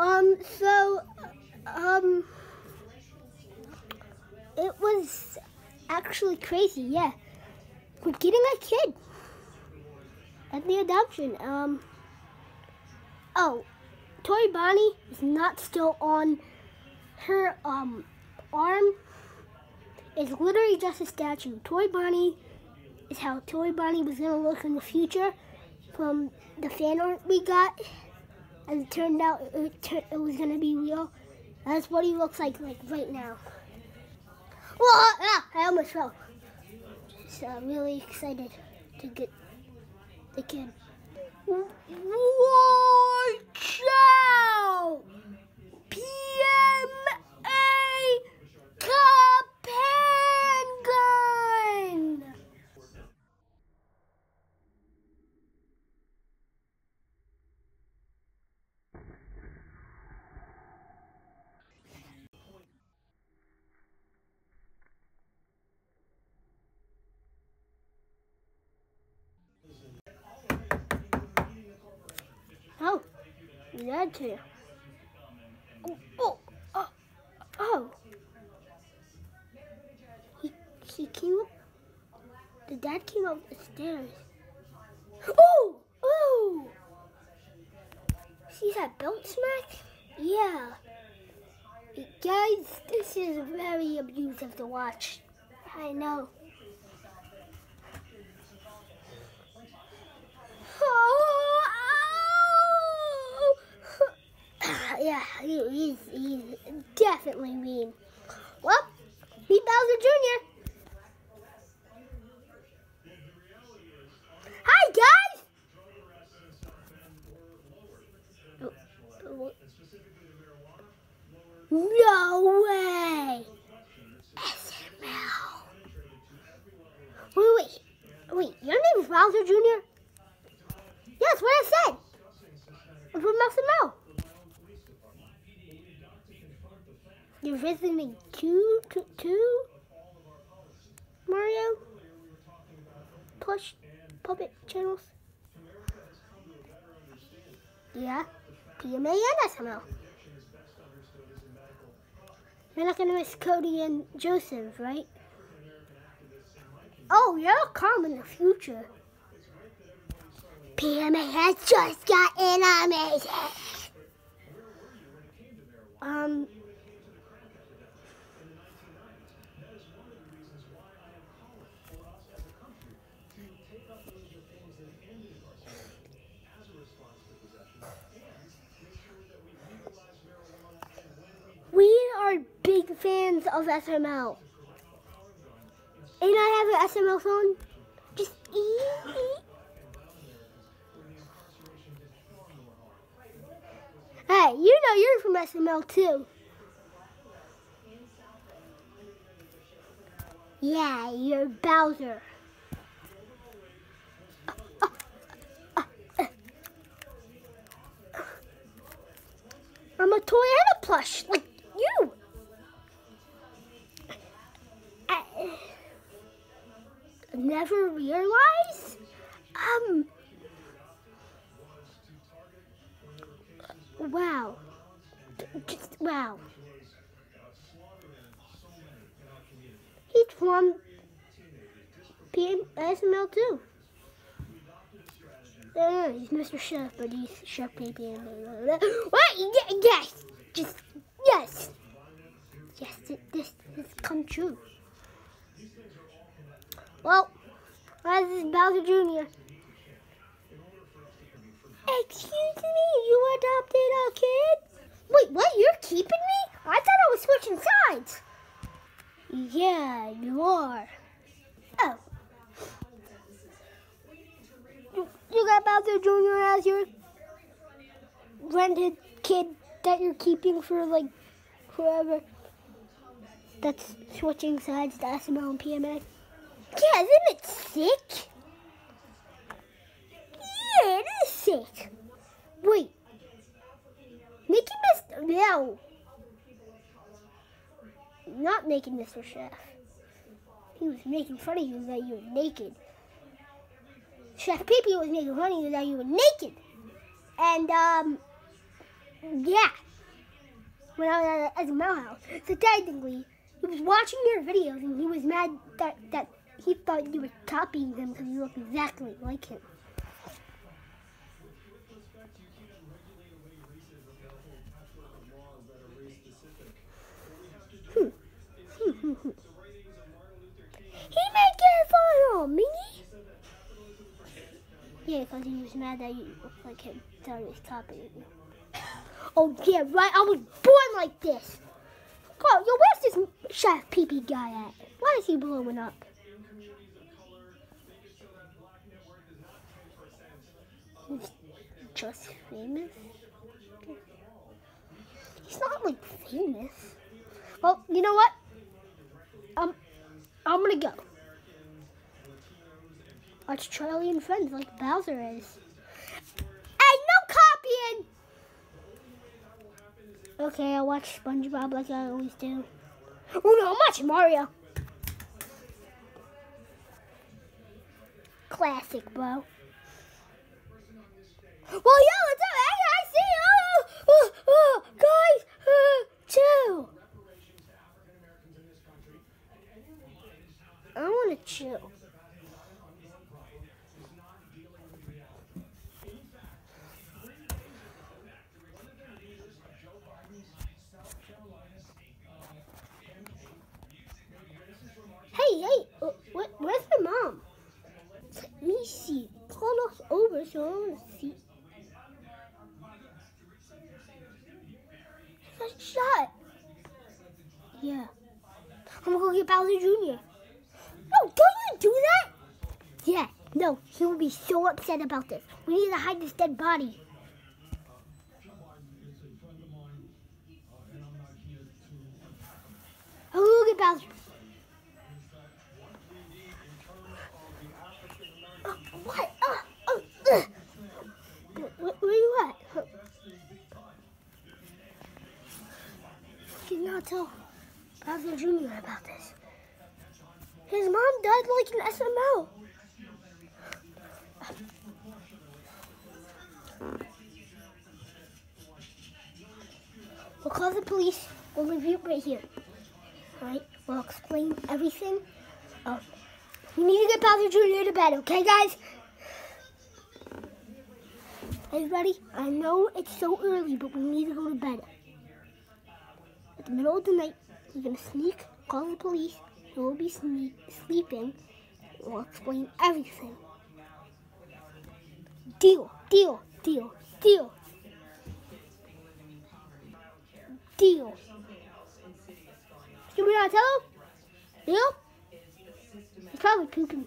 Um, so, um, it was actually crazy, yeah. We're getting a kid at the adoption. Um, oh, Toy Bonnie is not still on her, um, arm. It's literally just a statue. Toy Bonnie is how Toy Bonnie was gonna look in the future from the fan art we got and it turned out it, it was gonna be real. That's what he looks like like right now. Whoa! Ah, I almost fell. So I'm really excited to get the kid. Out! Oh, you had to. Oh, oh, oh, oh. He, he came up. The dad came up the stairs. Oh, oh. See that belt smack? Yeah. Guys, this is very abusive to watch. I know. Oh, yeah, he, he's, he's definitely mean. Well, meet Bowser Jr. Hi, guys! No way! SML. Wait, wait, wait, your name is Bowser Jr.? Yes, what I said. From SML. You're visiting two, two, two Mario plush puppet channels? Yeah, PMA and SML. You're not gonna miss Cody and Joseph, right? Oh, you'll come in the future. PMA has just gotten amazing. Um. Fans of SML. And I have an SML phone. Just. Hey, you know you're from SML too. Yeah, you're Bowser. Never realized. Um. Wow. Just wow. He's from PM SML too. No, he's Mr. Chef, but he's Chef Baby. What? Yes. Just yes. Yes, this has come true. Well, this is Bowser Jr. Excuse me, you adopted a kid? Wait, what? You're keeping me? I thought I was switching sides. Yeah, you are. Oh. You, got Bowser Jr. as your rented kid that you're keeping for like forever. That's switching sides to SML and PMA. Yeah, isn't it sick? Yeah, it is sick. Wait. Mickey Mr. No. Not naked Mr. Chef. He was making fun of you that you were naked. Chef Pee was making fun of you that you were naked. And, um, yeah. when I was at SML house. So technically, he was watching your videos and he was mad that, that he thought you were copying him because you look exactly like him. Hmm. Hmm, hmm. He made it final, Mingy. Yeah, because he was mad that you looked like him. So he was copying you. Oh yeah, right. I was born like this. God, yo, where's this chef pee pee guy at? Why is he blowing up? He's just famous. He's not like famous. Well, you know what? Um, I'm gonna go. Watch Charlie and Friends like Bowser is. Hey, no copying! Okay, I'll watch SpongeBob like I always do. Oh no, I'm watching Mario. Classic, bro. Well, yeah, let's have Hey, I see. Oh, oh, oh, guys, uh, chill. I want to chill. Hey, hey, uh, what, where's my mom? Over so I want to see. Got shot. Yeah. I'm gonna go get Bowser Jr. No, don't you do that? Yeah, no, he will be so upset about this. We need to hide this dead body. I'll go get Bowser. Uh, what? Uh, uh, uh. Where, where you at? Did not tell Jr. about this. His mom died like an SML. We'll call the police. We'll leave you right here. Alright? We'll explain everything. Oh, we need to get Bowser Jr. to bed, okay, guys? Ready? I know it's so early, but we need to go to bed. At the middle of the night, we're gonna sneak, call the police, and we'll be sneak, sleeping. We'll explain everything. Deal, deal, deal, deal. Deal. Should we not tell him? Deal? He's probably pooping.